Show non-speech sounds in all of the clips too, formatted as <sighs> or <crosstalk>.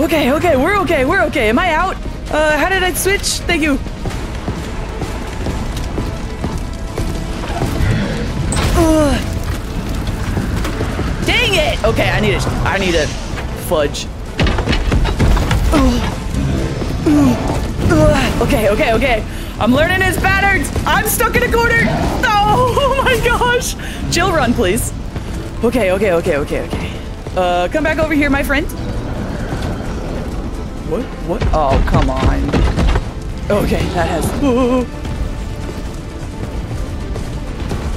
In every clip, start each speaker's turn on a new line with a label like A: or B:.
A: Okay, okay, we're okay, we're okay. Am I out? Uh, how did I switch? Thank you. Ugh. Dang it! Okay, I need a, I need a fudge. Ugh. Ugh. Okay, okay, okay. I'm learning his patterns. I'm stuck in a corner. Oh, oh my gosh. Jill run, please. Okay, okay, okay, okay, okay. Uh, come back over here, my friend. What? What? Oh, come on. Okay, that has. Oh.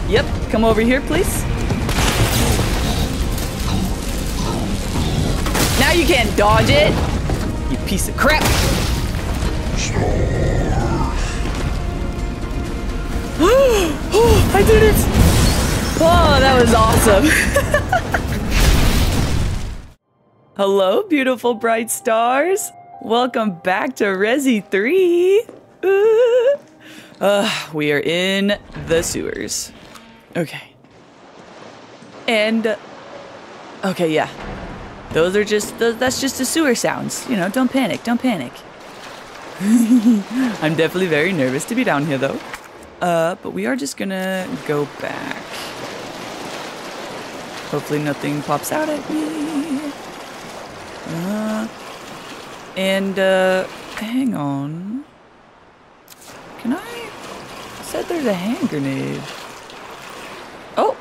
A: Yep, come over here, please. Now you can't dodge it. You piece of crap. <gasps> I did it! Oh, that was awesome. <laughs> Hello, beautiful bright stars. Welcome back to Resi 3. Uh, uh, we are in the sewers. Okay. And, okay, yeah. Those are just, th that's just the sewer sounds. You know, don't panic, don't panic. <laughs> I'm definitely very nervous to be down here, though. Uh, but we are just gonna go back. Hopefully nothing pops out at me. Uh, and, uh, hang on. Can I? Said there's a hand grenade. Oh!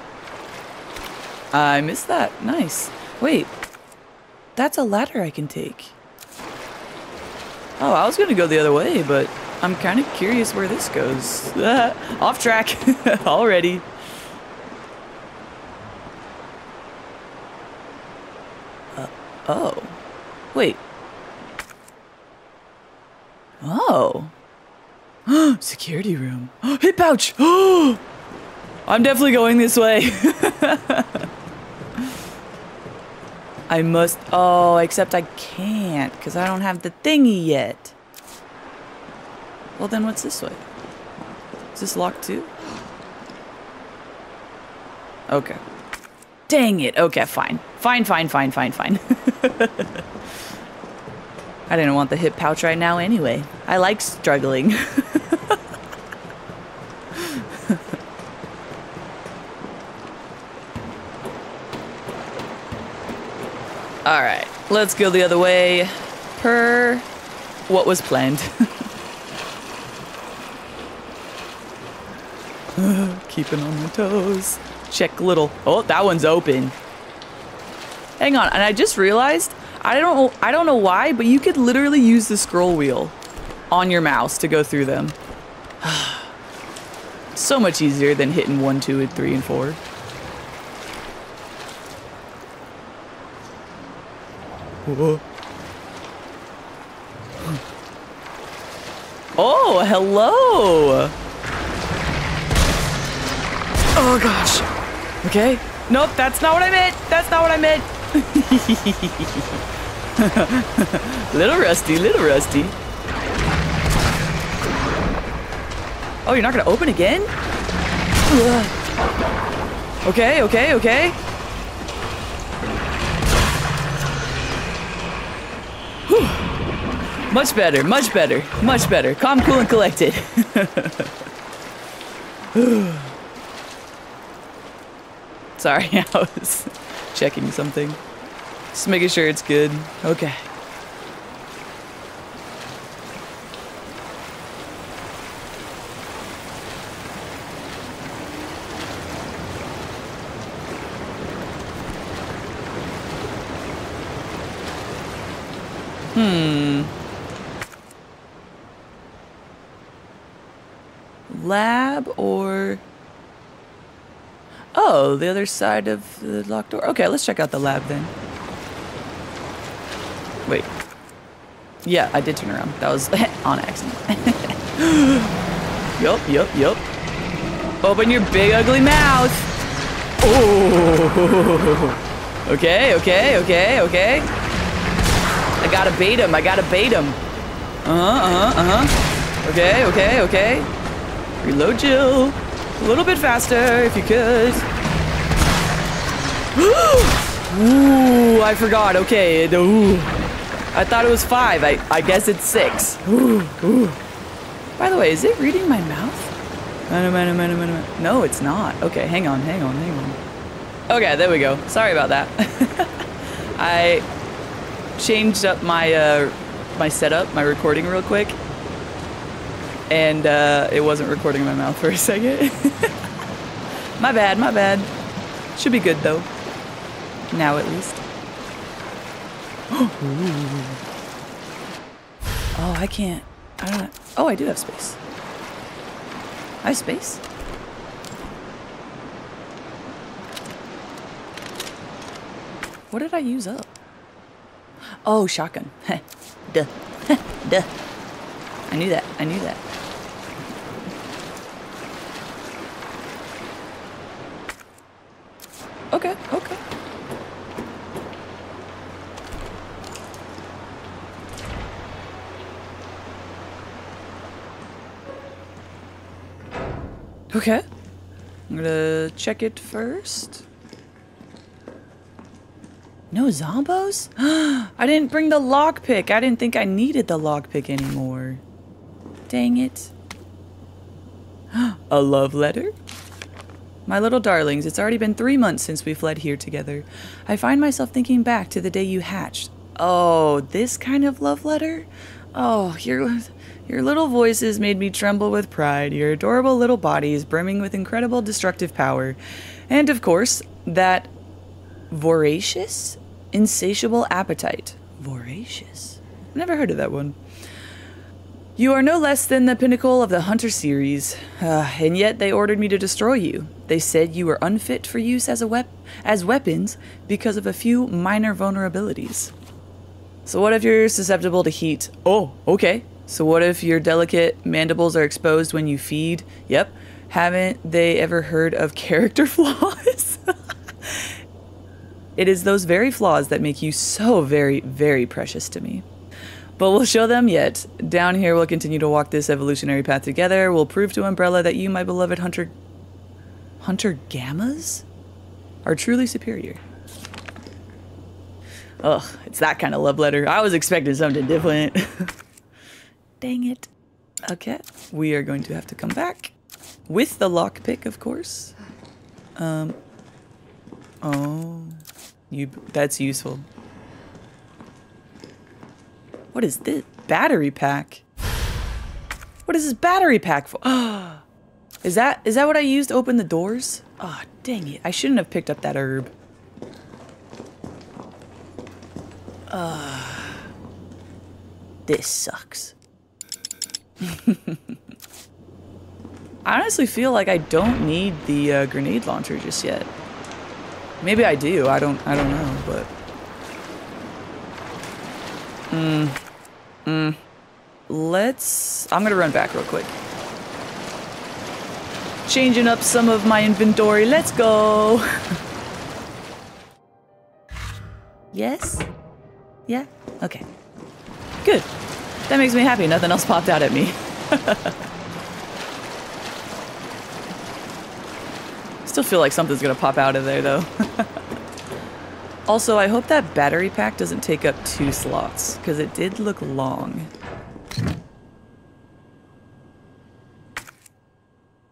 A: I missed that. Nice. Wait. That's a ladder I can take. Oh, I was gonna go the other way, but I'm kind of curious where this goes. <laughs> Off track <laughs> already. Uh, oh. Wait. Oh. Security room. Hip pouch! <gasps> I'm definitely going this way. <laughs> I must. Oh, except I can't because I don't have the thingy yet. Well, then what's this way? Is this locked too? Okay. Dang it. Okay, fine. Fine, fine, fine, fine, fine. <laughs> I didn't want the hip pouch right now anyway. I like struggling. <laughs> Alright, let's go the other way per what was planned. <laughs> Keeping on my toes. Check little. Oh, that one's open. Hang on, and I just realized I don't I don't know why, but you could literally use the scroll wheel on your mouse to go through them. <sighs> so much easier than hitting one, two, and three, and four. Whoa. Oh, hello. Oh gosh. Okay. Nope, that's not what I meant. That's not what I meant. <laughs> little rusty, little rusty. Oh, you're not gonna open again? Ugh. Okay, okay, okay. Much better, much better, much better. Calm, cool, and collected. Sorry, I was checking something. Just making sure it's good. Okay. Hmm. Lab or... The other side of the locked door. Okay, let's check out the lab then. Wait. Yeah, I did turn around. That was <laughs> on accident. <laughs> yup, yup, yup. Open your big ugly mouth. Oh. <laughs> Okay, okay, okay, okay. I gotta bait him. I gotta bait him. Uh-huh, uh-huh, uh-huh. Okay, okay, okay. Reload Jill. A little bit faster, if you could. <gasps> Ooh, I forgot. Okay. Ooh. I thought it was five. I, I guess it's six. Ooh, ooh. By the way, is it reading my mouth? No, it's not. Okay, hang on, hang on, hang on. Okay, there we go. Sorry about that. <laughs> I changed up my uh, my setup, my recording real quick, and uh, it wasn't recording my mouth for a second. <laughs> my bad, my bad. Should be good though. Now at least. <gasps> oh, I can't. I don't. Oh, I do have space. I have space. What did I use up? Oh, shotgun. <laughs> Duh. <laughs> Duh. I knew that. I knew that. Okay, okay. Okay. I'm gonna check it first. No zombos? <gasps> I didn't bring the lockpick. I didn't think I needed the lockpick anymore. Dang it. <gasps> A love letter? My little darlings, it's already been three months since we fled here together. I find myself thinking back to the day you hatched. Oh, this kind of love letter? Oh, your, your little voices made me tremble with pride, your adorable little bodies brimming with incredible destructive power, and of course, that voracious Insatiable appetite. Voracious. Never heard of that one. You are no less than the pinnacle of the Hunter series, uh, and yet they ordered me to destroy you. They said you were unfit for use as a wep- as weapons because of a few minor vulnerabilities. So what if you're susceptible to heat? Oh, okay. So what if your delicate mandibles are exposed when you feed? Yep. Haven't they ever heard of character <laughs> flaws? It is those very flaws that make you so very, very precious to me. But we'll show them yet. Down here, we'll continue to walk this evolutionary path together. We'll prove to Umbrella that you, my beloved hunter. Hunter Gammas? Are truly superior. Ugh, it's that kind of love letter. I was expecting something different. <laughs> Dang it. Okay, we are going to have to come back. With the lockpick, of course. Um. Oh. You that's useful. What is this? Battery pack. What is this battery pack for? Ah. <gasps> is that is that what I used to open the doors? Oh, dang it. I shouldn't have picked up that herb. Uh, this sucks. <laughs> I honestly feel like I don't need the uh, grenade launcher just yet. Maybe I do. I don't. I don't know. But. Hmm. Hmm. Let's. I'm gonna run back real quick. Changing up some of my inventory. Let's go. <laughs> yes. Yeah. Okay. Good. That makes me happy. Nothing else popped out at me. <laughs> Still feel like something's gonna pop out of there though. <laughs> also, I hope that battery pack doesn't take up two slots, because it did look long.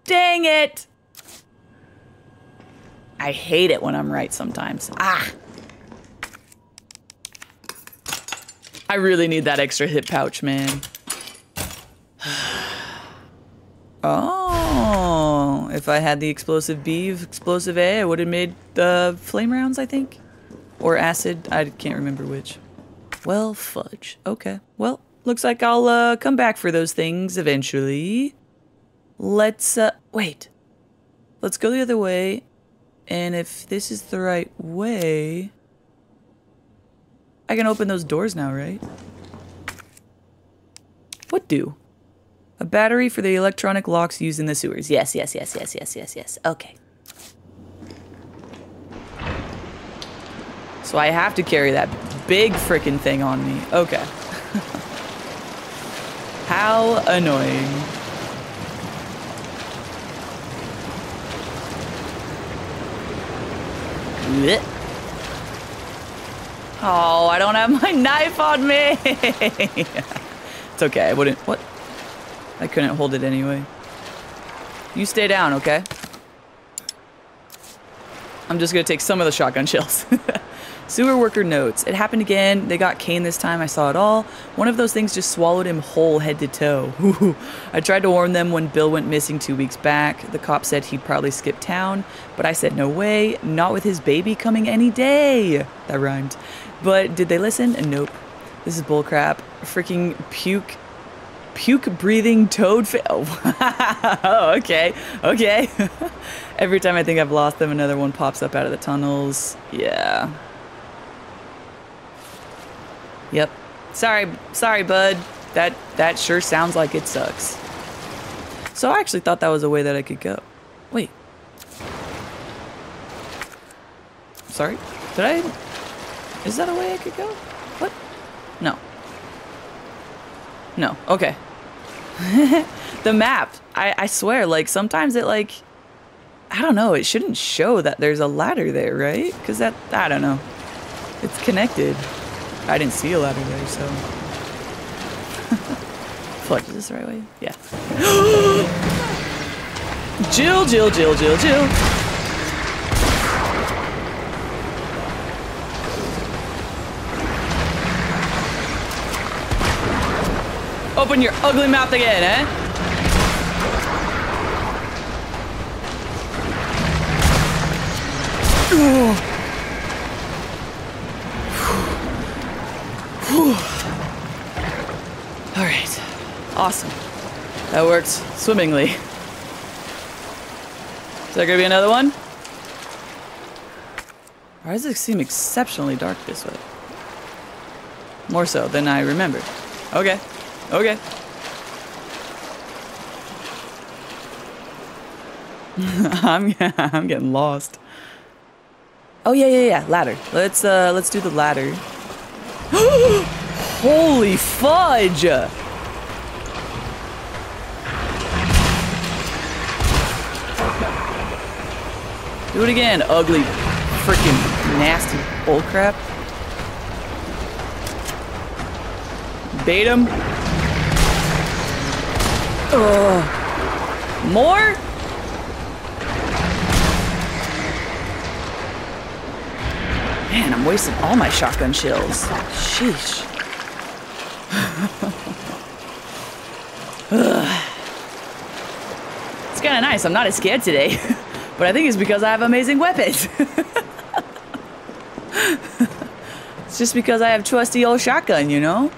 A: Dang it! I hate it when I'm right sometimes. Ah! I really need that extra hip pouch, man. <sighs> oh. If I had the explosive B, explosive A, I would have made the flame rounds, I think. Or acid. I can't remember which. Well, fudge. Okay. Well, looks like I'll uh, come back for those things eventually. Let's, uh, wait. Let's go the other way. And if this is the right way... I can open those doors now, right? What do? A battery for the electronic locks used in the sewers. Yes, yes, yes, yes, yes, yes, yes. Okay. So I have to carry that big freaking thing on me. Okay. <laughs> How annoying. Blech. Oh, I don't have my <laughs> knife on me. it's okay. I wouldn't. What? I couldn't hold it anyway. You stay down, okay? I'm just gonna take some of the shotgun shells. <laughs> Sewer worker notes. It happened again. They got Kane this time. I saw it all. One of those things just swallowed him whole head to toe. <laughs> I tried to warn them when Bill went missing two weeks back. The cop said he'd probably skip town, but I said no way. Not with his baby coming any day. That rhymed. But did they listen? Nope. This is bullcrap. Freaking puke puke breathing toad fa- <laughs> oh okay okay. <laughs> Every time i think i've lost them another one pops up out of the tunnels. Yeah. Yep. Sorry sorry bud. That that sure sounds like it sucks. So i actually thought that was a way that i could go. Wait. Sorry? Did i is that a way i could go what no no. Okay. <laughs> the map. I, I swear, like, sometimes it, like, I don't know, it shouldn't show that there's a ladder there, right? Because that, I don't know. It's connected. I didn't see a ladder there, so. <laughs> Fuck, is this the right way? Yeah. <gasps> Jill, Jill, Jill, Jill, Jill. Open your ugly mouth again, eh? <sighs> All right. Awesome. That worked swimmingly. Is there gonna be another one? Why does it seem exceptionally dark this way? More so than I remembered. Okay. Okay. <laughs> I'm <laughs> I'm getting lost. Oh yeah yeah yeah ladder. Let's uh let's do the ladder. <gasps> Holy fudge! Do it again, ugly, freaking nasty bullcrap. Bait him. Ugh. More? Man, I'm wasting all my shotgun shells. Sheesh. <laughs> it's kind of nice. I'm not as scared today. <laughs> but I think it's because I have amazing weapons. <laughs> it's just because I have trusty old shotgun, you know?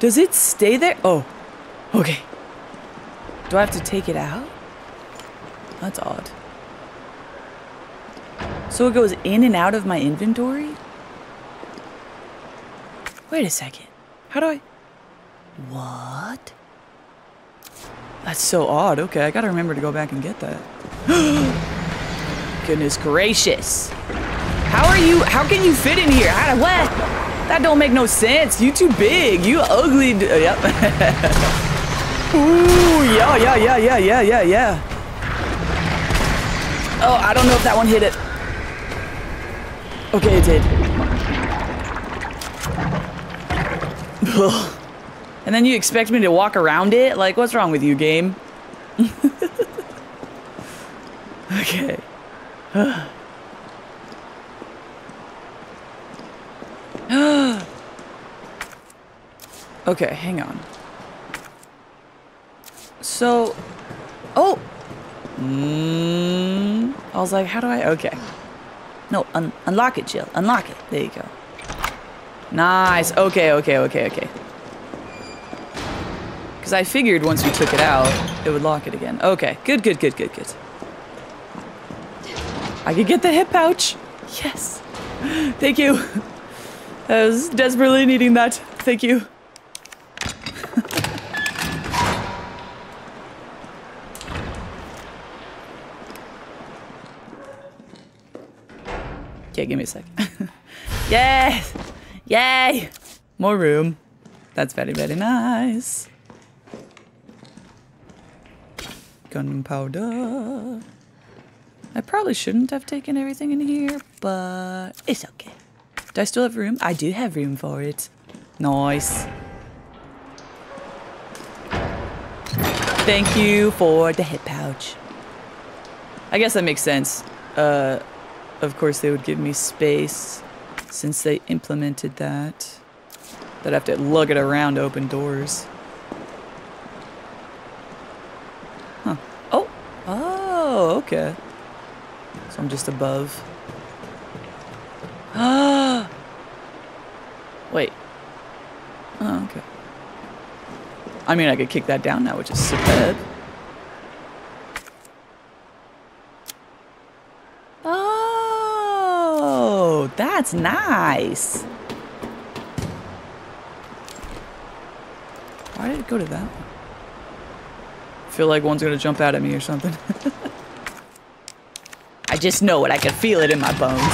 A: Does it stay there? Oh, okay. Do I have to take it out? That's odd. So it goes in and out of my inventory? Wait a second. How do I... What? That's so odd. Okay, I gotta remember to go back and get that. <gasps> Goodness gracious. How are you... How can you fit in here? How... What? That don't make no sense. You too big. You ugly. Uh, yep. <laughs> Ooh, yeah, yeah, yeah, yeah, yeah, yeah, yeah. Oh, I don't know if that one hit it. Okay, it did. <laughs> and then you expect me to walk around it? Like, what's wrong with you, game? <laughs> okay. <gasps> <gasps> okay, hang on. So, oh, mm, I was like, how do I? Okay, no, un unlock it, Jill. Unlock it. There you go. Nice. Okay, okay, okay, okay. Because I figured once you took it out, it would lock it again. Okay, good, good, good, good, good. I could get the hip pouch. Yes. <laughs> Thank you. <laughs> I was desperately needing that. Thank you. okay, give me a sec. Yes! Yay! More room. That's very, very nice. gunpowder. I probably shouldn't have taken everything in here, but it's okay. Do I still have room? I do have room for it. Nice. Thank you for the hip pouch. I guess that makes sense. Uh, of course, they would give me space since they implemented that. That I have to lug it around open doors. Huh. Oh! Oh, okay. So I'm just above. Ah! <gasps> Wait. Oh, okay. I mean, I could kick that down now, which is superb. That's nice. Why did it go to that one? Feel like one's gonna jump out at me or something. <laughs> I just know it. I can feel it in my bones. <laughs>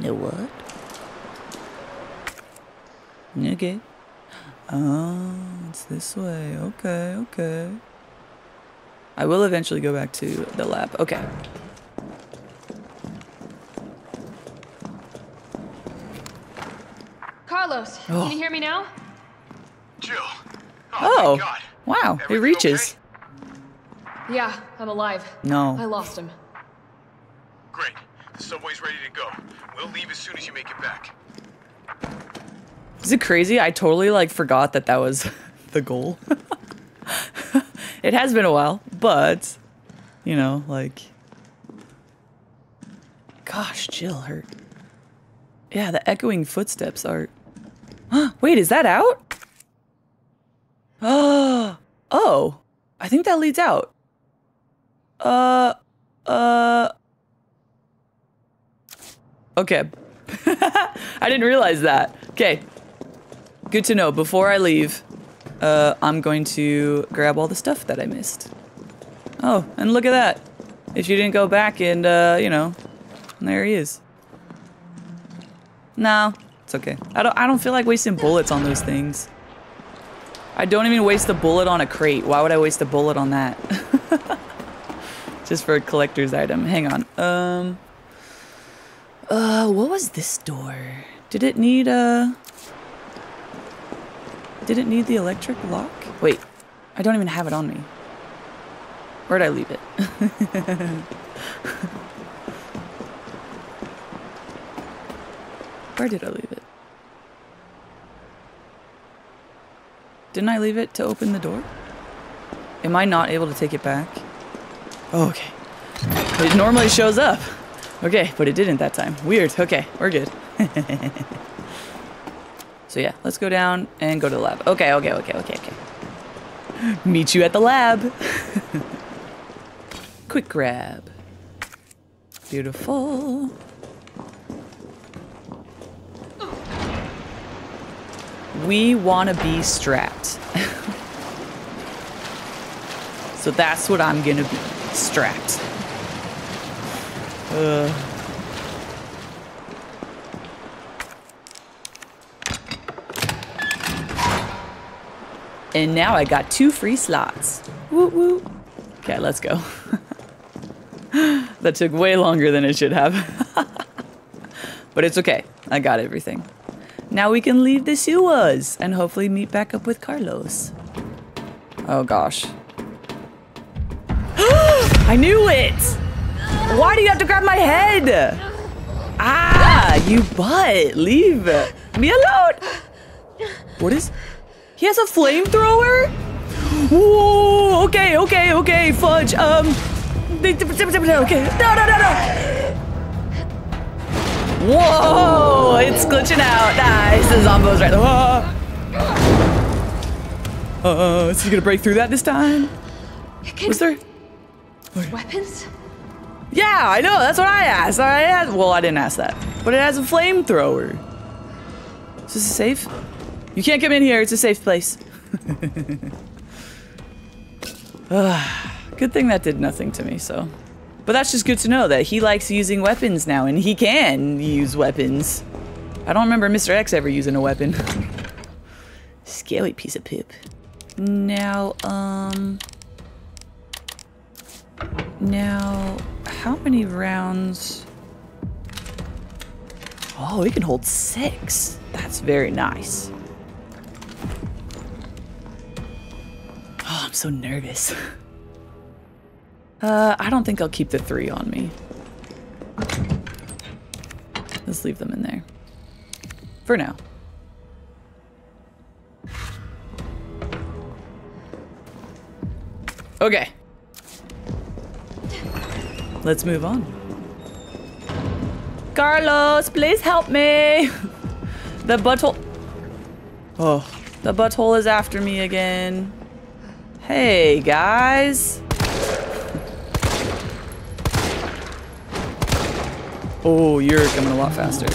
A: no what? Okay. Oh, it's this way. Okay, okay. I will eventually go back to the lab. Okay.
B: Carlos,
A: Oh.
B: can you oh. hear me now?
C: Jill.
A: Oh,
C: my oh. God.
A: wow. It
C: Everything
A: reaches.
B: Yeah, I'm alive.
A: No.
B: I lost him.
C: Great. The subway's ready to go. We'll leave as soon as you make it back.
A: Is it crazy? I totally like forgot that that was <laughs> the goal. <laughs> it has been a while, but you know, like gosh, Jill hurt. Yeah, the echoing footsteps are Huh, Wait, is that out? Oh. <gasps> Oh. I think that leads out. Uh uh Okay. <laughs> I didn't realize that. Okay. Good to know. Before I leave, uh, I'm going to grab all the stuff that I missed. Oh, and look at that. If you didn't go back and, uh, you know, there he is. No, it's okay. I don't, I don't feel like wasting bullets on those things. I don't even waste a bullet on a crate. Why would I waste a bullet on that? <laughs> Just for a collector's item. Hang on. Um... Uh, what was this door? Did it need, uh... Did it need the electric lock? Wait, I don't even have it on me. Where'd I leave it? <laughs> Where did I leave it? Didn't I leave it to open the door? Am I not able to take it back? Oh, okay. It normally shows up. Okay, but it didn't that time. Weird. Okay, we're good. <laughs> so yeah, let's go down and go to the lab. Okay, okay, okay, okay, okay. Meet you at the lab. <laughs> Quick grab. Beautiful. We want to be strapped. <laughs> so that's what I'm going to be. Strapped. Uh. And now I got two free slots. Woo woo. Okay, let's go. <laughs> <gasps> that took way longer than it should have. <laughs> but it's okay. I got everything. Now we can leave the sewers and hopefully meet back up with Carlos. Oh gosh. <gasps> I knew it! Why do you have to grab my head? Ah, you butt. Leave me alone. What is? He has a flamethrower? Whoa, okay, okay, okay, fudge. Um, okay. No, no, no, no. Whoa, it's glitching out. Nice, the zombos right there. Uh, is he gonna break through that this time?
B: Can
A: Was there?
B: weapons?
A: Yeah, I know. That's what I asked. I asked. Well, I didn't ask that, but it has a flamethrower. Is this safe? You can't come in here. It's a safe place. <laughs> <sighs> Good thing that did nothing to me. So, but that's just good to know that he likes using weapons now, and he can use weapons. I don't remember Mr. X ever using a weapon. <laughs> Scary piece of poop. Now, um... Now, how many rounds... Oh, we can hold six. That's very nice. Oh, I'm so nervous. <laughs> Uh, I don't think I'll keep the three on me. Let's leave them in there. For now. Okay. Let's move on. Carlos, please help me. the butthole. Oh, the butthole is after me again. Hey, guys. Oh, you're coming a lot faster.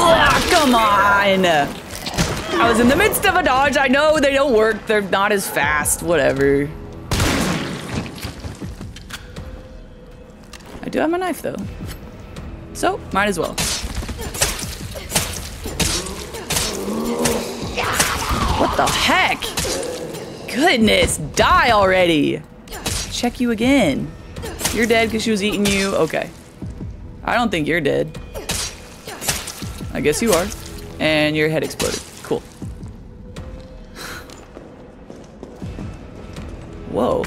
A: Ugh, come on! I was in the midst of a dodge. I know they don't work. They're not as fast. Whatever. I do have my knife, though. So, might as well. What the heck? Goodness, die already! Check you again. You're dead because she was eating you? Okay. I don't think you're dead. I guess you are. And your head exploded. Cool. <sighs> Whoa.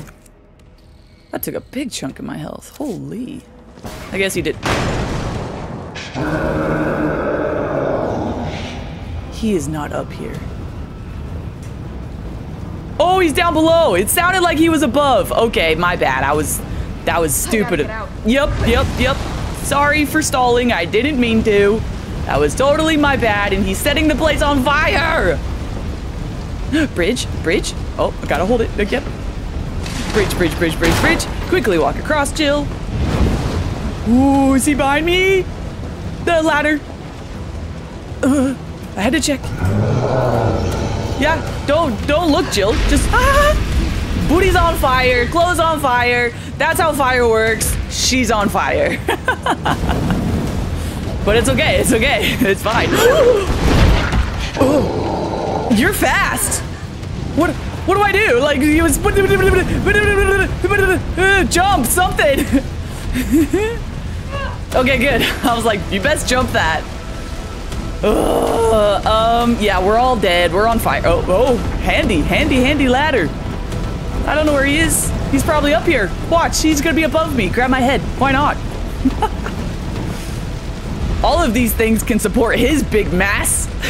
A: That took a big chunk of my health. Holy. I guess he did. He is not up here. Oh, he's down below. It sounded like he was above. Okay, my bad. I was, that was stupid. Yep, yep, yep. Sorry for stalling. I didn't mean to. That was totally my bad, and he's setting the place on fire. <gasps> Bridge, bridge. Oh, I gotta hold it. Yep. Bridge, bridge, bridge, bridge, bridge. Quickly walk across, Jill. Ooh, is he behind me? The ladder. Uh, I had to check. Yeah, don't don't look, Jill. Just <laughs> ah! Booty's on fire, clothes on fire. That's how fire works. She's on fire. <laughs> but it's okay. It's okay. <laughs> It's fine. <gasps> oh, you're fast. What? What do I do? Like you was jump something. okay, good. I was like, you best jump that. Uh, um, yeah, we're all dead. We're on fire. Oh, oh, handy, handy, handy ladder. I don't know where he is. He's probably up here. Watch, he's gonna be above me. Grab my head. Why not? <laughs> all of these things can support his big mass. <laughs>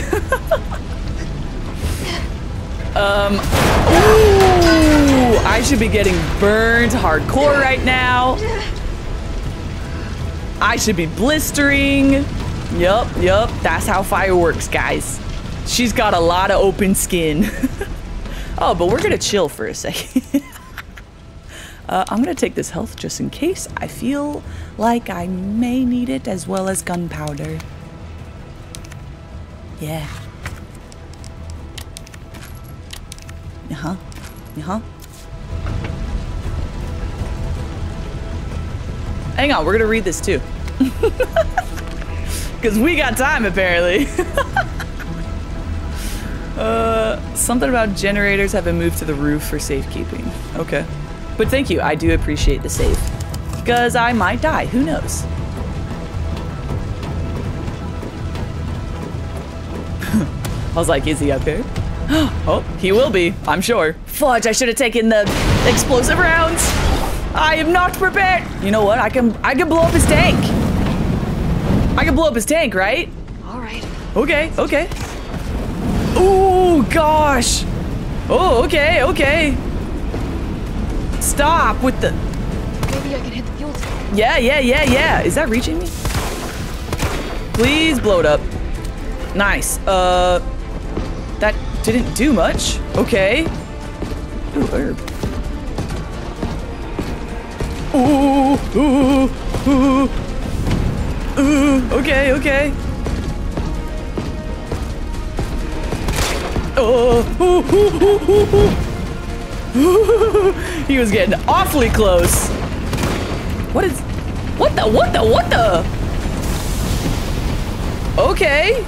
A: um, ooh, I should be getting burned hardcore right now. I should be blistering. Yup, yup. That's how fire works, guys. She's got a lot of open skin. <laughs> oh, but we're gonna chill for a second. <laughs> uh, I'm gonna take this health just in case. I feel like I may need it as well as gunpowder. Yeah. Uh-huh. Uh-huh. Hang on, we're gonna read this too. <laughs> Because we got time, apparently. <laughs> uh, something about generators have been moved to the roof for safekeeping. Okay. But thank you, I do appreciate the save. Because I might die, who knows? <laughs> I was like, is he up here? <gasps> oh, he will be, I'm sure. Fudge, I should have taken the explosive rounds. I am not prepared. You know what? I can I can blow up his tank. I can blow up his tank, right?
B: All right.
A: Okay, okay. Oh, gosh. Oh, okay, okay. Stop with the...
B: Maybe I can hit the fuel tank.
A: Yeah, yeah, yeah, yeah. Is that reaching me? Please blow it up. Nice. Uh, that didn't do much. Okay. Ooh, herb. Ooh, ooh, ooh. Ooh, okay, okay. Oh, <laughs> he was getting awfully close. What is, what the, what the, what the? Okay.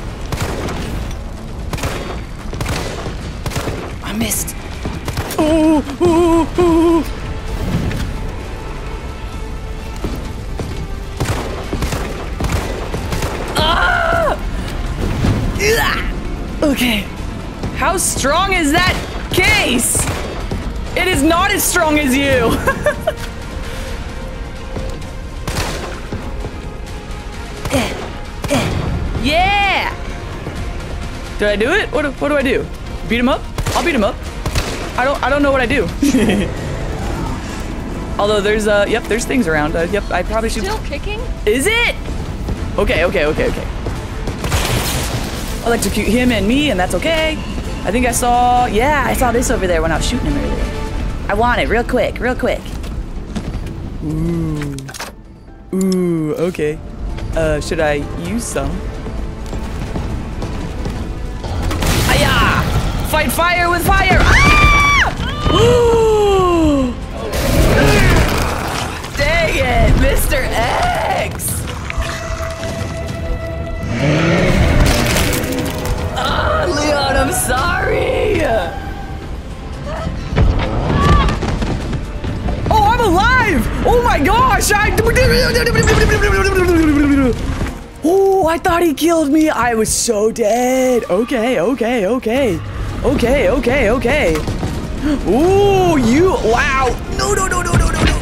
A: I missed. Ooh, strong as that case? It is not as strong as you. <laughs> yeah! Did I do it? What, do- what do I do? Beat him up? I'll beat him up. I don't I don't know what I do. <laughs> Although there's uh yep, there's things around. Uh, yep, I probably should
B: Still kicking?
A: Is it? Okay, okay, okay, okay. Electrocute him and me, and that's okay. I think I saw, yeah, I saw this over there when I was shooting him earlier. I want it real quick, real quick. Ooh. Ooh, okay. Uh, should I use some? Aya! Fight fire with fire! Ah! <gasps> Dang it, Mr. X! I'm sorry! Oh, I'm alive! Oh my gosh! I... Oh, I thought he killed me. I was so dead. Okay, okay, okay. Okay, okay, okay. Ooh, you... Wow. No, no, no, no, no, no, no.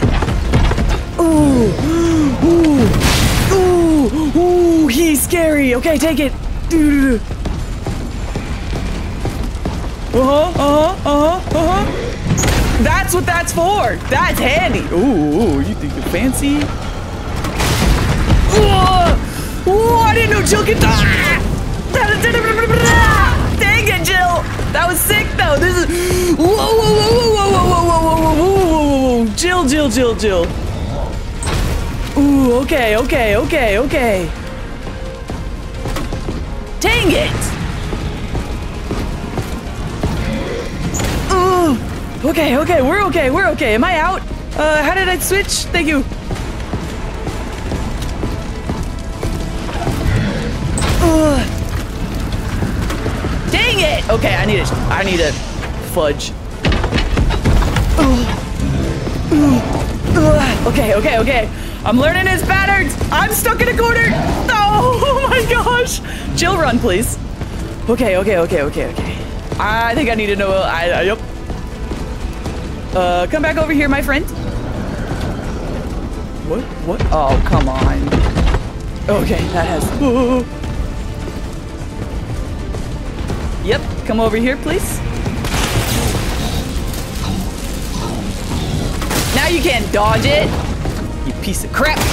A: Ooh, ooh, ooh, ooh, he's scary. Okay, take it. Uh-huh, uh-huh, uh-huh, uh-huh. That's what that's for. That's handy. Ooh, ooh you think you're fancy? Ooh, ooh, I didn't know Jill could die. Dang it, Jill. That was sick, though. This is... Whoa, whoa, whoa, whoa, whoa, whoa, whoa, whoa, whoa, whoa, whoa, whoa. Jill, Jill, Jill, Jill. Ooh, okay, okay, okay, okay. Dang it! Okay, okay, we're okay, we're okay. Am I out? Uh, how did I switch? Thank you. Ugh. Dang it! Okay, I need a, I need a fudge. Ugh. Ugh. Okay, okay, okay. I'm learning his patterns. I'm stuck in a corner. Oh, oh my gosh. Jill, run, please. Okay, okay, okay, okay, okay. I think I need to know. I, I yep. Uh, come back over here, my friend. What? What? Oh, come on. Okay, that has. Oh. Yep, come over here, please. Now you can't dodge it. You piece of crap. <gasps>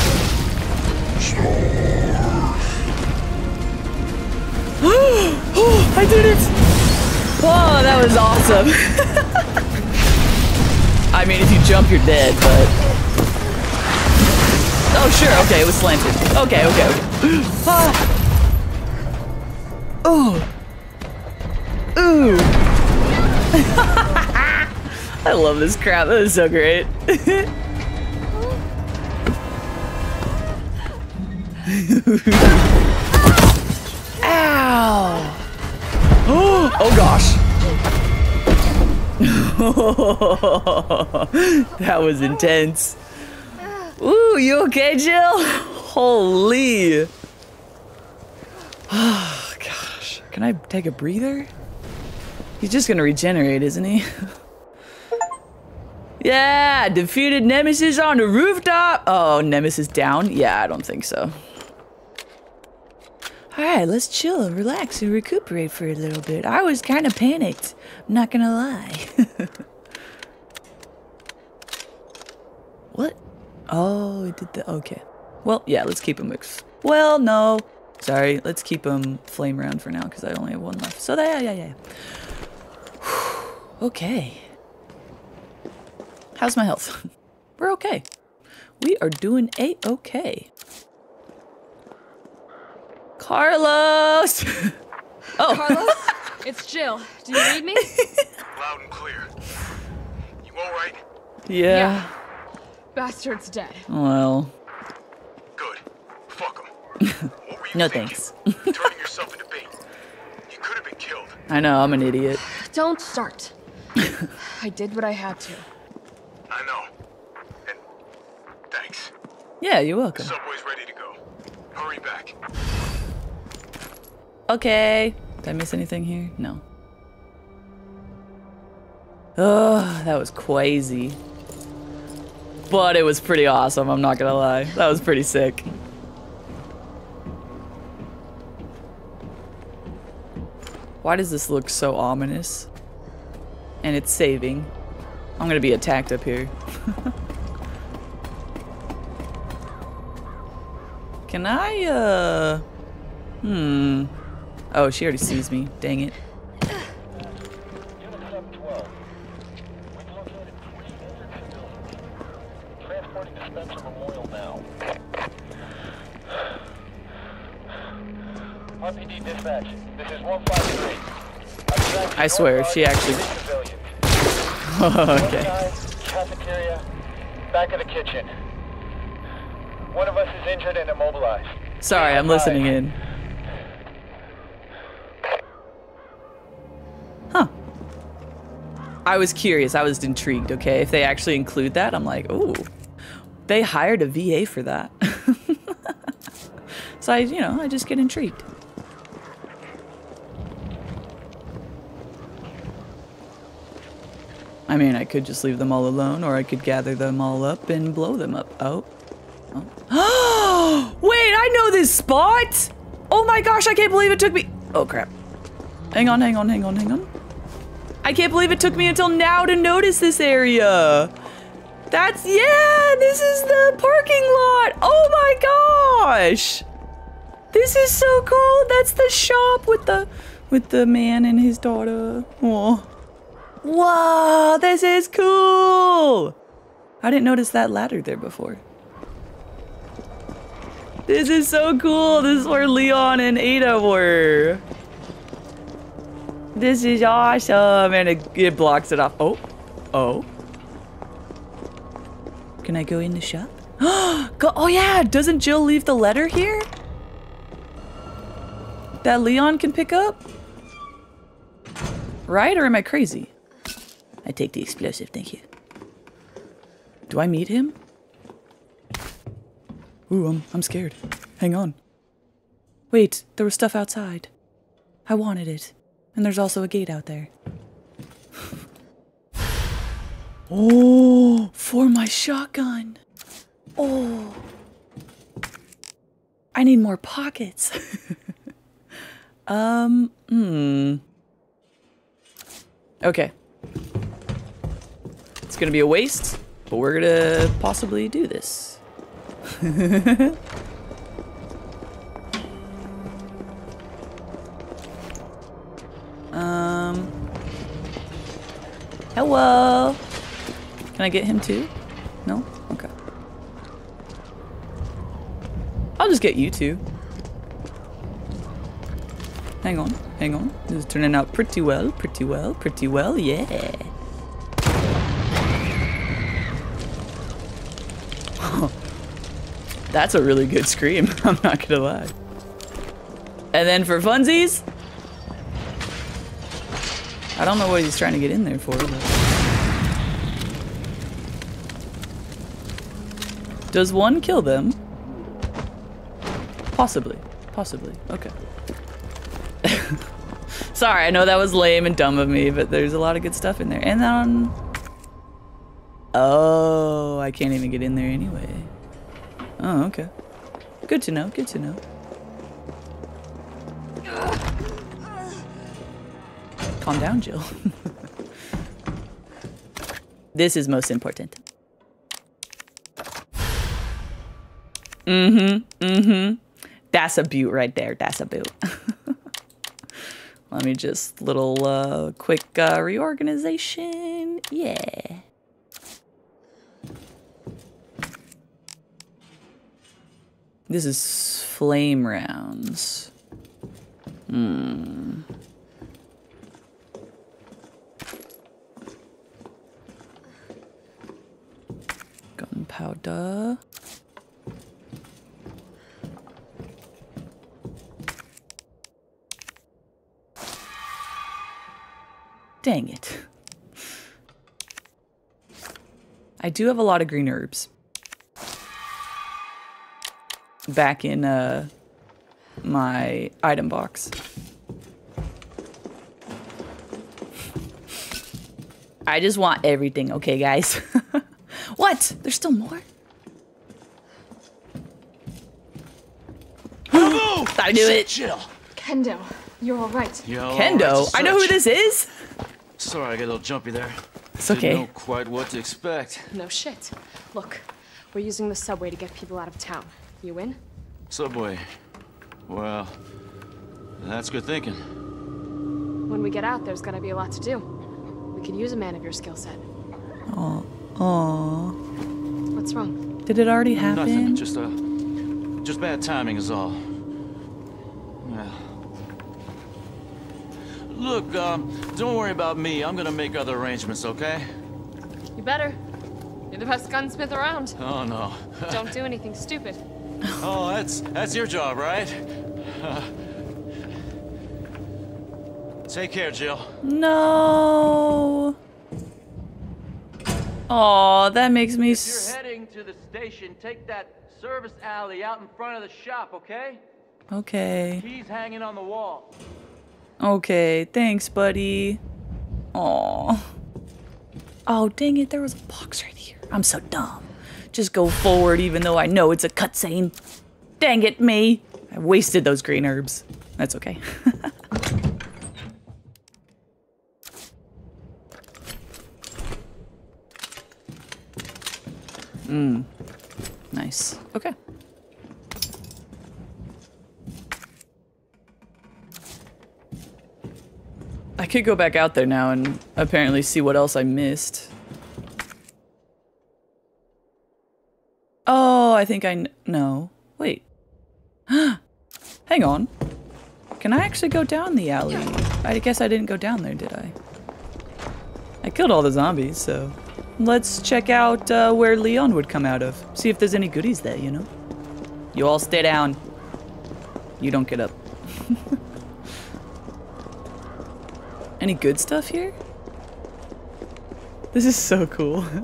A: Oh, I did it. Oh, that was awesome. <laughs> I mean, if you jump, you're dead, but... Oh, sure, okay, it was slanted. Okay, okay, okay. <gasps> Ah. Oh. Ooh. <laughs> I love this crap. That is so great. <laughs> Ow. <gasps> Oh, gosh. <laughs> that was intense. Ooh, you okay, Jill? Holy. Oh, <sighs> gosh. Can I take a breather? He's just gonna regenerate, isn't he? <laughs> yeah, defeated Nemesis on the rooftop. Oh, Nemesis down? Yeah, I don't think so. All right, let's chill relax and recuperate for a little bit. I was kind of panicked. I'm not gonna lie. <laughs> what? Oh, it did the. Okay. Well, yeah, let's keep him. Well, no. Sorry, let's keep him flame round for now because I only have one left. So, yeah, yeah, yeah. <sighs> okay. How's my health? <laughs> We're okay. We are doing a okay. Carlos! <laughs> oh.
B: Carlos? <laughs> it's Jill. Do you need me? <laughs>
C: Loud and clear. You alright?
A: yeah.
B: Bastard's dead.
A: Well,
C: Good. Fuck him. what were
A: No thanks.
C: Turning yourself into bait. You could have been killed.
A: I know, I'm an idiot.
B: Don't start. I did what I had to.
C: I know. And thanks.
A: Yeah, you're welcome.
C: Subway's ready to go. Hurry back.
A: Okay. Did I miss anything here? No. Oh, that was crazy. But it was pretty awesome, I'm not gonna lie. That was pretty sick. Why does this look so ominous? And it's saving. I'm gonna be attacked up here. <laughs> Can I, uh... Hmm... Oh, she already sees me. Dang it.
D: Unit 712. We've located three injured civilians. Transporting to Spencer Memorial now. RPD dispatch. This is 153. I've tracked
A: I swear, she actually- <laughs> okay.
D: Cafeteria, back of the kitchen. One of us is injured and immobilized.
A: Sorry, I'm listening in. I was curious. I was intrigued, okay? If they actually include that, I'm like, ooh. They hired a VA for that. <laughs> so I, you know, I just get intrigued. I mean, I could just leave them all alone, or I could gather them all up and blow them up. Oh. Oh. <gasps> Wait, I know this spot! Oh my gosh, I can't believe it took me- Oh crap. Hang on, hang on, hang on, hang on. I can't believe it took me until now to notice this area. That's- yeah, this is the parking lot! Oh my gosh! This is so cool! That's the shop with the- with the man and his daughter. Oh. Whoa, this is cool! I didn't notice that ladder there before. This is so cool. This is where Leon and Ada were. This is awesome. And it, it blocks it off. Oh. Oh. Can I go in the shop? <gasps> oh yeah, doesn't Jill leave the letter here? That Leon can pick up? Right? Or am I crazy? I take the explosive, thank you. Do I meet him? Ooh, I'm, I'm scared. Hang on. Wait, there was stuff outside. I wanted it. And there's also a gate out there. <sighs> oh, for my shotgun. Oh. I need more pockets. <laughs> um, hmm. Okay. It's gonna be a waste, but we're gonna possibly do this. <laughs> um. Hello. Can I get him too? No? Okay. I'll just get you two. Hang on, hang on. This is turning out pretty well, pretty well, pretty well, yeah. <laughs> That's a really good scream, <laughs> I'm not gonna lie. And then for funsies, I don't know what he's trying to get in there for. But... Does one kill them? Possibly. Possibly. Okay. <laughs> Sorry, I know that was lame and dumb of me, but there's a lot of good stuff in there. And then... Oh, I can't even get in there anyway. Oh, okay. Good to know, good to know. Calm down, Jill. <laughs> this is most important. Mm-hmm, mm-hmm. That's a butte right there. That's a boot. <laughs> Let me just little uh, quick uh, reorganization. Yeah. This is flame rounds. Hmm. powder. Dang it. I do have a lot of green herbs. Back in uh, my item box. I just want everything, okay, guys? <laughs> what? There's still more? I knew it.
E: Chill.
B: Kendo, you're all right.
E: Yo,
A: Kendo. I know who this is.
E: Sorry, I got a little jumpy there.
A: It's
E: Didn't
A: okay.
E: know quite what to expect.
B: No shit. Look, we're using the subway to get people out of town. You in?
E: Subway. Well, that's good thinking.
B: When we get out, there's gonna be a lot to do. We could use a man of your skill set. Oh.
A: Aw.
B: What's wrong?
A: Did it already happen?
E: Nothing.
A: happen?
E: Just uh, just bad timing is all. Yeah. Look, um, don't worry about me. I'm gonna make other arrangements, okay?
B: You better. You're the best gunsmith around.
E: Oh no. <laughs>
B: Don't do anything stupid.
E: oh, that's that's your job, right? <laughs> Take care, Jill.
A: No. Oh, that makes me.
F: If
A: S-
F: you're heading to the station, take that service alley out in front of the shop, okay?
A: okay.
F: Keys hanging on the wall.
A: Okay. Thanks, buddy. Oh. Oh, dang it! There was a box right here. I'm so dumb. Just go forward, even though I know it's a cutscene. Dang it, me! I wasted those green herbs. That's okay. <laughs> Mmm. Nice. Okay. I could go back out there now and apparently see what else I missed. Oh, I think I no. Wait. <gasps> Hang on. Can I actually go down the alley? I guess I didn't go down there, did I? I killed all the zombies, so let's check out uh, where Leon would come out of. See if there's any goodies there, you know? You all stay down. You don't get up. <laughs> Any good stuff here? This is so cool. <laughs>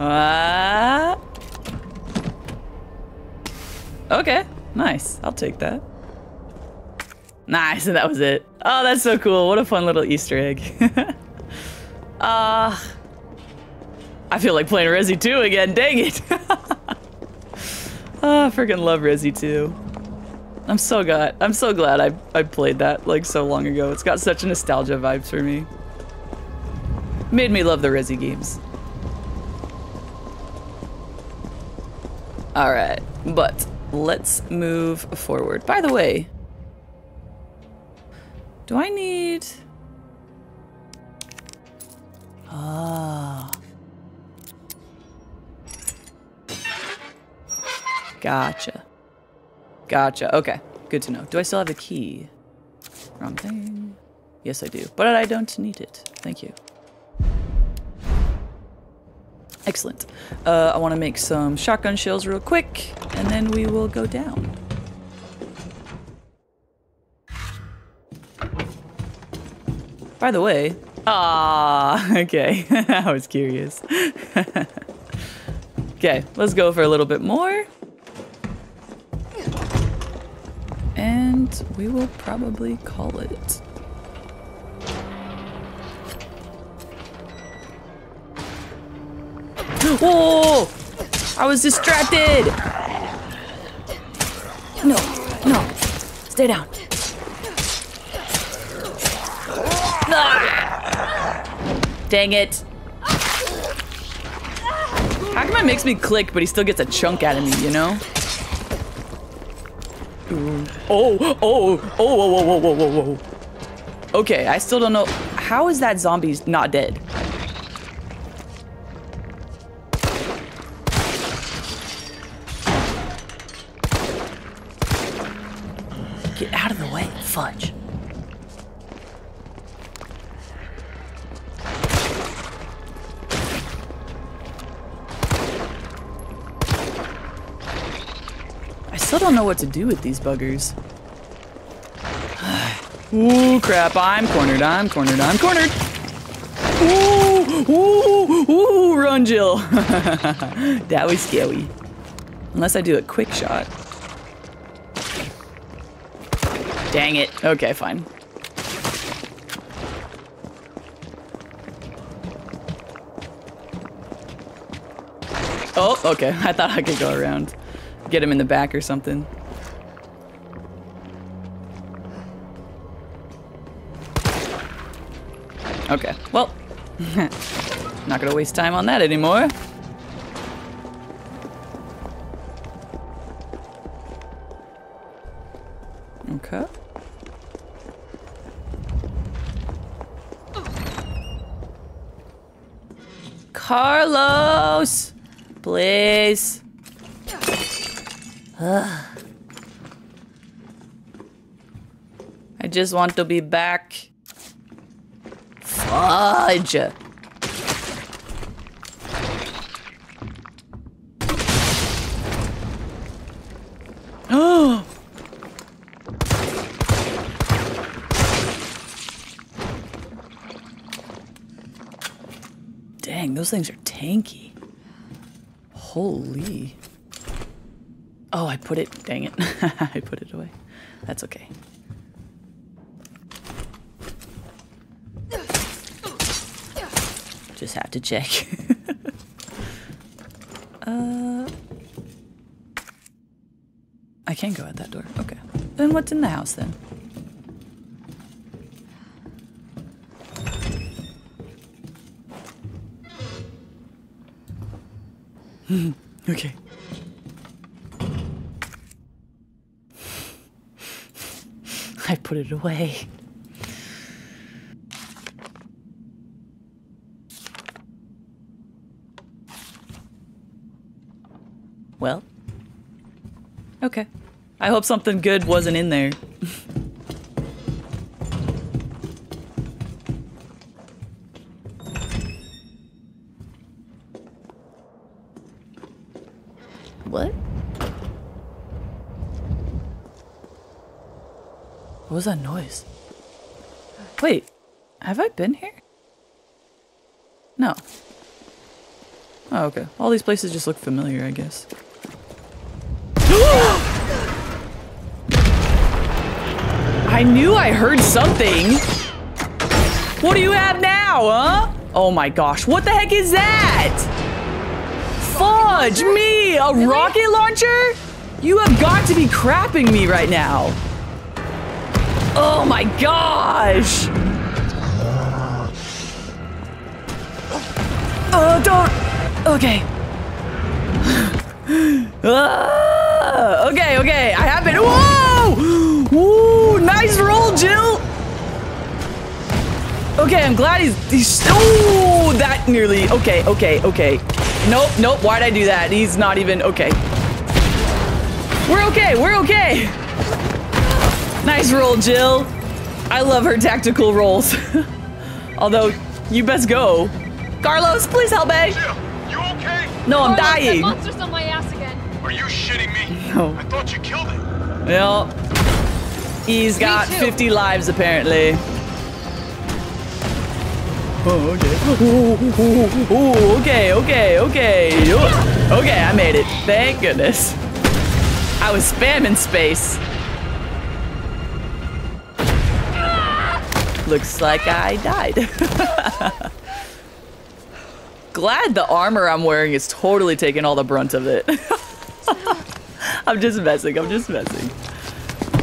A: Ah. okay, nice. I'll take that. Nice, and <laughs> that was it. Oh, that's so cool. What a fun little Easter egg. <laughs> Ah. I feel like playing Resi 2 again. Dang it. Oh, <laughs> I freaking love Resi 2. I'm so glad. I'm so glad I I played that like so long ago. It's got such a nostalgia vibes for me. Made me love the Resi games. All right, but let's move forward. By the way, do I need? Ah. Gotcha. Gotcha. Okay. Good to know. Do I still have a key? Wrong thing. Yes, I do. But I don't need it. Thank you. Excellent. Uh, I want to make some shotgun shells real quick, and then we will go down. By the way, ah, <laughs> okay. <laughs> I was curious. <laughs> okay, let's go for a little bit more. And we will probably call it. Whoa! I was distracted! No, no. Stay down. Ah! Dang it. How makes me click, but he still gets a chunk out of me, you know? Ooh. Oh, oh, oh, oh, whoa, whoa, whoa, whoa, whoa, whoa. Okay, I still don't know. How is that zombie not dead? Know what to do with these buggers. <sighs> Ooh, crap. I'm cornered. I'm cornered. I'm cornered. Ooh, ooh, ooh, run, Jill. <laughs> that was scary. Unless I do a quick shot. Dang it. Okay, fine. Oh, okay. <laughs> I thought I could go around. Get him in the back or something. Okay, well. <laughs> Not gonna waste time on that anymore. Okay. Carlos! Please. Ugh. <sighs> I just want to be back. Fudge. Oh. <gasps> Dang, those things are tanky. Holy. Oh, I put it. Dang it. <laughs> I put it away. That's okay. Just have to check. <laughs> uh. I can go out that door. Okay. Then what's in the house then? <laughs> okay. <laughs> I put it away. Well. Okay. I hope something good wasn't in there. <laughs> what? What was that noise? Wait, have I been here? No. Oh, okay. All these places just look familiar, I guess. I knew I heard something. What do you have now, huh? Oh my gosh, what the heck is that? Fudge me, a rocket launcher? You have got to be crapping me right now. Oh my gosh. Oh, don't. Okay. Ah, <gasps> okay, okay. I have been. Whoa! Okay, I'm glad he's. He's. Oh, that nearly. Okay, okay, okay. Nope, nope. Why'd I do that? He's not even. Okay. We're okay. We're okay. Nice roll, Jill. I love her tactical rolls. <laughs> Although, you best go. Carlos, please help me.
C: Jill, you okay?
A: No, I'm oh,
B: Carlos, that
A: dying.
B: monster's on my ass again.
C: Are you shitting me?
A: No.
C: I thought you killed it.
A: Well, he's got 50 lives apparently. Oh, okay. Ooh, ooh, ooh, okay, okay, okay. Okay, I made it. Thank goodness. I was spamming space. Looks like I died. Glad the armor I'm wearing is totally taking all the brunt of it. I'm just messing. I'm just messing.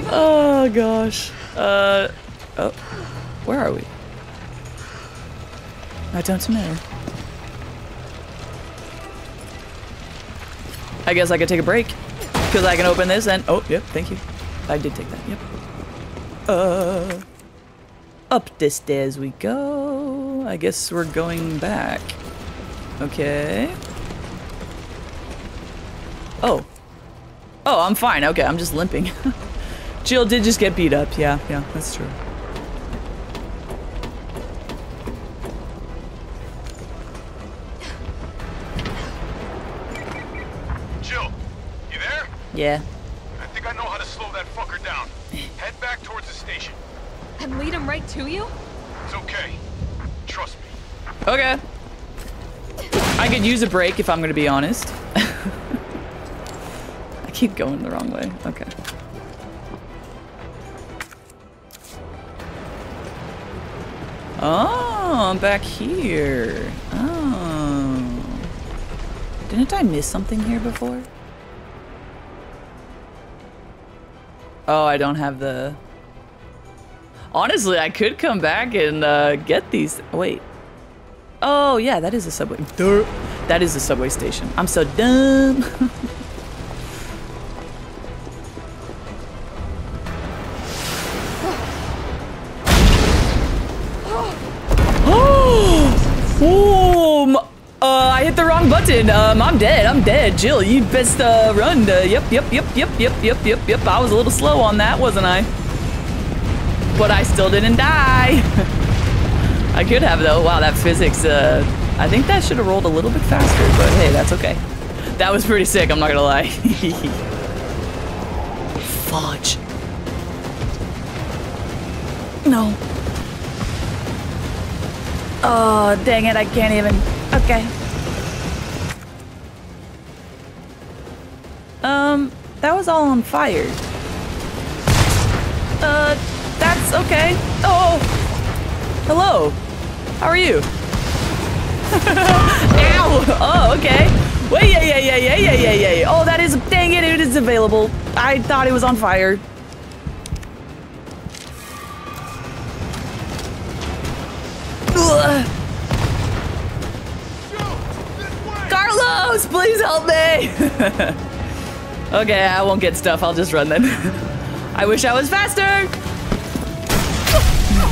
A: Oh gosh. Uh. Oh. Where are we? I don't know. I guess I could take a break because I can open this and oh yep. Thank you. I did take that. Yep. Uh. Up the stairs we go. I guess we're going back. Okay. Oh. Oh, I'm fine. Okay, I'm just limping. <laughs> Jill did just get beat up. Yeah, yeah, that's true.
C: Jill, I know
A: how
C: to slow that fucker down. Head back towards the station.
B: And lead him right to you?
C: It's okay. Trust me.
A: Okay. I could use a break if I'm gonna be honest. <laughs> I keep going the wrong way. Okay. Oh, I'm back here. Oh. Didn't I miss something here before? Oh, I don't have the... Honestly, I could come back and uh, get these. Wait. Oh, yeah, that is a subway. That is a subway station. I'm so dumb. <laughs> I'm dead. I'm dead. Jill, you best uh, run. Uh, yep, yep, yep, yep, yep, yep, yep, yep. I was a little slow on that, wasn't I? But I still didn't die. <laughs> I could have though. Wow, that physics. Uh, I think that should have rolled a little bit faster, but hey, that's okay. That was pretty sick. I'm not gonna lie. <laughs> Fudge. No. Oh, dang it! I can't even. Okay. Um, that was all on fire. Uh, that's okay. Oh. Hello. How are you? <laughs> Ow! Oh, okay. Wait, yeah, yeah, yeah, yeah, yeah, yeah, yeah. Oh, that is, dang it, it is available. I thought it was on fire. Ugh. Carlos, please help me. <laughs> okay, I won't get stuff. I'll just run then. <laughs> I wish I was faster. <laughs>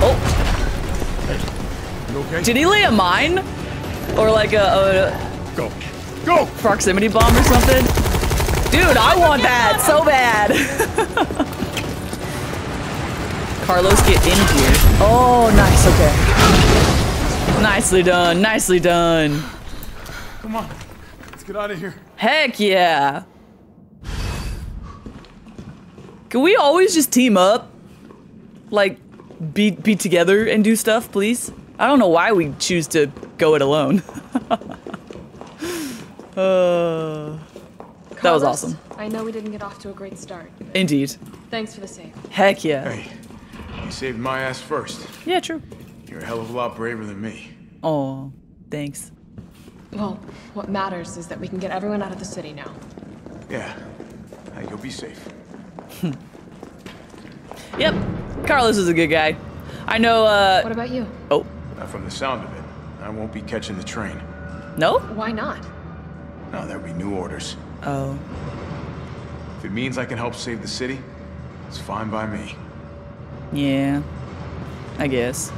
A: oh.
C: You okay?
A: Did he lay a mine? Or like a,
C: Go. Go!
A: a proximity bomb or something? Dude, I want that so bad. <laughs> Carlos, get in here. Oh, nice. Okay. Nicely done. Nicely done.
C: Come on. Let's get out of here.
A: Heck yeah. Can we always just team up? Like, be, be together and do stuff, please? I don't know why we choose to go it alone. <laughs> uh, that was awesome.
B: I know we didn't get off to a great start.
A: Indeed.
B: Thanks for the save.
A: Heck yeah.
C: Hey, you saved my ass first.
A: Yeah, true.
C: You're a hell of a lot braver than me.
A: Oh, thanks.
B: Well, what matters is that we can get everyone out of the city now.
C: Yeah. Hey, you'll be safe. <laughs>
A: Yep. Carlos is a good guy. I know, uh,
B: What about you?
A: oh,
C: Not from the sound of it. I won't be catching the train.
A: no?
B: Why not?
C: No, there'll be new orders.
A: Oh,
C: If it means I can help save the city, it's fine by me.
A: Yeah. I guess.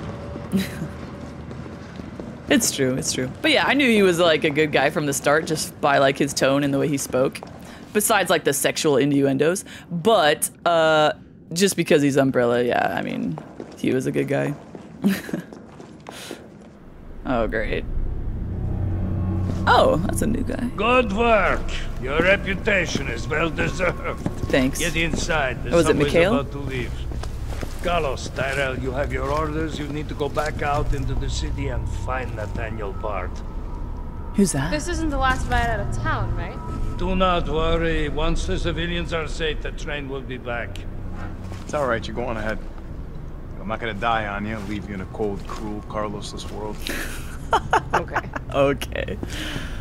A: <laughs> it's true, it's true. But yeah, I knew he was like a good guy from the start just by like his tone and the way he spoke. Besides like the sexual innuendos. But, uh, just because he's Umbrella, yeah, I mean, he was a good guy. <laughs> oh, great. Oh, that's a new guy.
G: Good work. Your reputation is well deserved.
A: Thanks.
G: Get inside.
A: Oh, is it Mikhail?
G: about to leave. Carlos, Tyrell, you have your orders. You need to go back out into the city and find Nathaniel Bard.
A: Who's that?
B: This isn't the last ride out of town, right?
G: Do not worry. Once the civilians are safe, the train will be back.
C: It's all right. You go on ahead. I'm not gonna die on you. Leave you in a cold, cruel, Carlosless world. <laughs>
B: Okay.
A: Okay.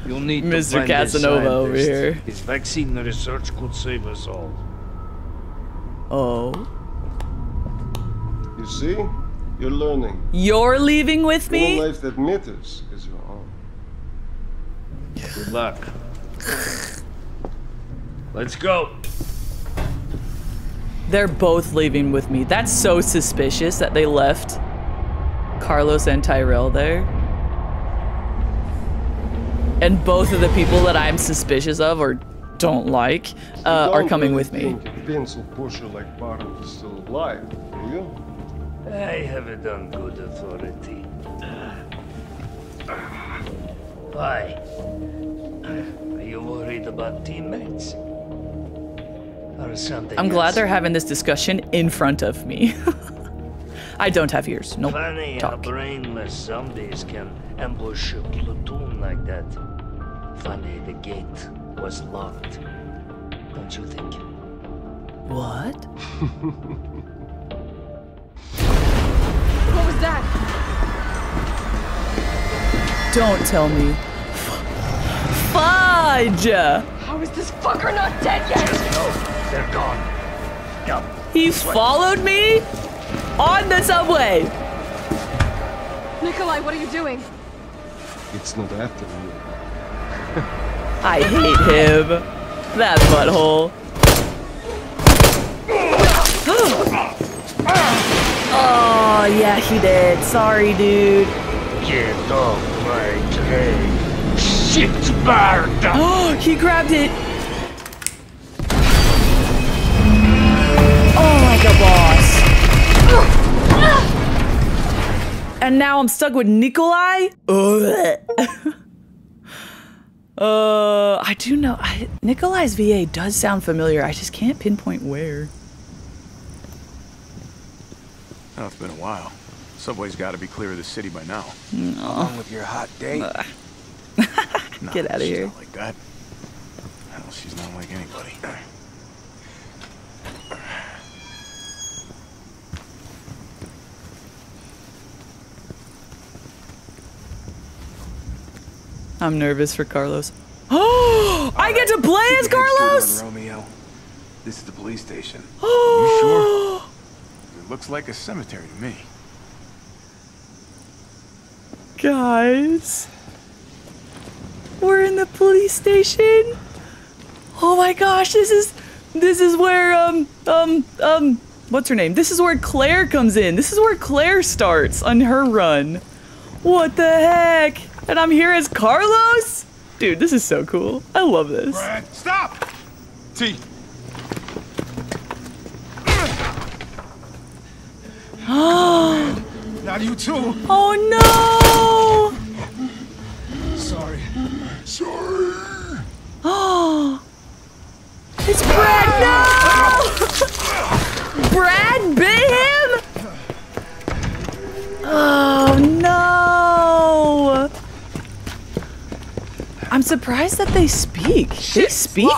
G: You'll need
A: Mr.
G: to find a
A: Casanova over here.
G: His vaccine research could save us all.
A: Oh.
H: You see? You're learning.
A: You're leaving with
H: Your
A: me?
H: life that matters is your own.
G: Good luck. Let's go.
A: They're both leaving with me. That's so suspicious that they left Carlos and Tyrell there. And both of the people that I'm suspicious of or don't like uh, are
H: Don't
A: coming
H: really
A: with me.
H: think a pencil pusher like Barton is still alive, do you?
G: I have it on good authority. Why? Are you worried about teammates? Or something
A: I'm glad
G: else?
A: they're having this discussion in front of me. <laughs> I don't have ears. Nope.
G: Funny how brainless zombies can ambush a platoon like that. Funny the gate was locked. Don't you think?
A: What? <laughs>
B: that?
A: Don't tell me. Fudge!
B: How is this fucker not dead yet?
G: No, they're gone. Yup.
A: He followed me on the subway.
B: Nikolai, what are you doing?
H: It's not after you. <laughs>
A: I hate him. That butthole. <gasps> <gasps> <laughs> oh, yeah, he did. Sorry, dude.
G: Get off my train. Shit bird!
A: Oh, <gasps> he grabbed it. Oh, like a boss. And now I'm stuck with Nikolai? <laughs> Uh, I do know. I, Nikolai's VA does sound familiar. I just can't pinpoint where.
C: Oh, it's been a while. Subway's got to be clear of the city by now.
I: Along with your hot date. <laughs>
C: Nah,
A: Get out
C: of
A: here.
C: Not like that. Hell, she's not like anybody.
A: I'm nervous for Carlos. Oh, <gasps> I get to play as
I: Keep your
A: Carlos?
I: straight Romeo. This is the police station. <gasps>
A: Oh,
C: It looks like a cemetery to me.
A: Guys, we're in the police station. Oh my gosh, this is this is where um um um what's her name? This is where Claire comes in. This is where Claire starts on her run. What the heck? And I'm here as Carlos? Dude, this is so cool. I love this.
C: Brad, stop! T, <gasps> not you too.
A: Oh no!
C: Sorry. Sorry. <gasps>
A: Oh, it's Brad. No! <laughs> Brad bit him. Oh no! I'm surprised that they speak. They speak.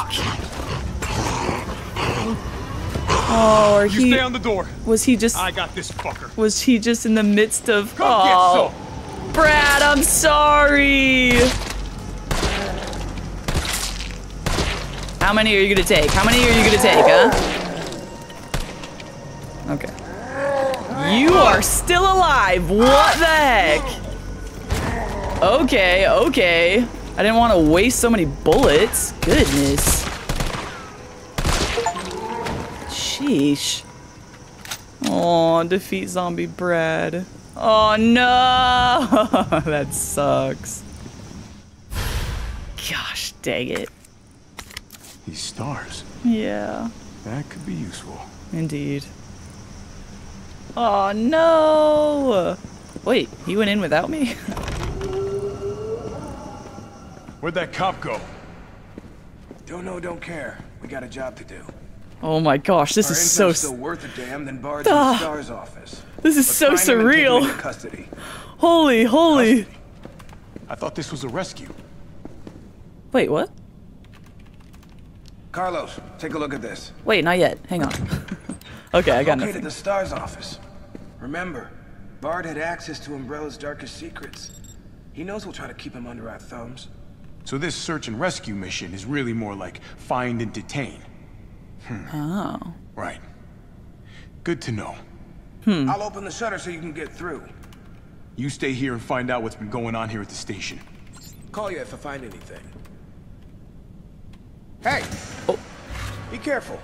A: Oh, or
C: You
A: he
C: stay on the door.
A: Was he just
C: I got this fucker.
A: was he just in the midst of?
C: Go
A: oh. Brad, I'm sorry. How many are you gonna take? How many are you gonna take, huh? Okay. You are still alive. What the heck? Okay, okay. I didn't want to waste so many bullets. Goodness. Sheesh. Oh, defeat zombie Brad. Oh no! <laughs> that sucks. Gosh dang it.
C: These stars.
A: Yeah,
C: That could be useful.
A: indeed. Oh no! Wait, he went in without me?
C: Where'd that cop go?
I: Don't know, don't care. We got a job to do.
A: Oh my gosh, this
I: Our
A: is so
I: still worth a damn than Bard's
A: Ah.
I: the STARS office.
A: this is
I: Let's
A: so
I: find him and take him
A: surreal.
I: custody.
A: Holy, holy.
C: I thought this was a rescue.
A: Wait, what?
I: Carlos, take a look at this.
A: Wait, not yet. Hang on. <laughs> okay, I got
I: Located
A: nothing.
I: the STARS office. Remember, Bard had access to Umbrella's darkest secrets. He knows we'll try to keep him under our thumbs.
C: So this search and rescue mission is really more like find and detain.
A: Oh.
C: Right. Good to know. Hmm.
I: I'll open the shutter so you can get through.
C: You stay here and find out what's been going on here at the station.
I: Call you if I find anything. Hey!
A: Oh.
I: Be careful.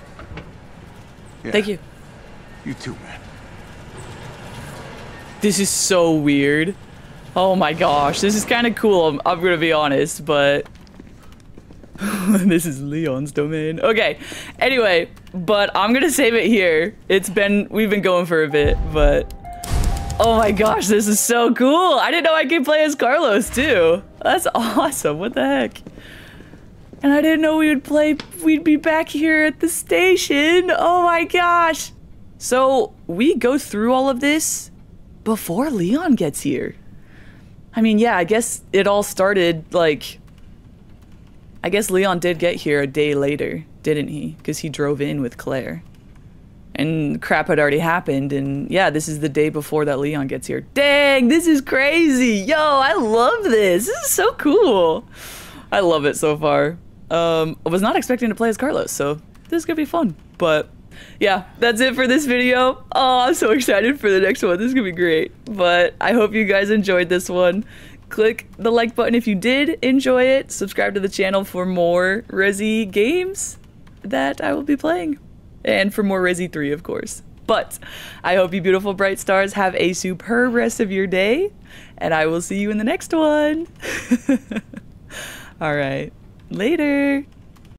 C: Yeah,
A: Thank you.
C: You too, man.
A: This is so weird. Oh my gosh, this is kind of cool. I'm, I'm gonna be honest, but <laughs> this is Leon's domain. Okay. Anyway, but I'm gonna save it here. It's been we've been going for a bit, but Oh my gosh, this is so cool. I didn't know I could play as Carlos too. That's awesome. What the heck? And I didn't know we would play, we'd be back here at the station. Oh my gosh. So we go through all of this before Leon gets here. I mean, yeah, I guess it all started like. I guess Leon did get here a day later, didn't he? Because he drove in with Claire. And crap had already happened, and yeah, this is the day before that Leon gets here. Dang, this is crazy! Yo, I love this! This is so cool! I love it so far. Um, I was not expecting to play as Carlos, so this is gonna be fun. But yeah, that's it for this video. Oh, I'm so excited for the next one. This is gonna be great. But I hope you guys enjoyed this one. Click the like button if you did enjoy it. Subscribe to the channel for more Resi games that I will be playing. And for more Resi 3, of course. But I hope you beautiful bright stars have a superb rest of your day. And I will see you in the next one. <laughs> All right. Later.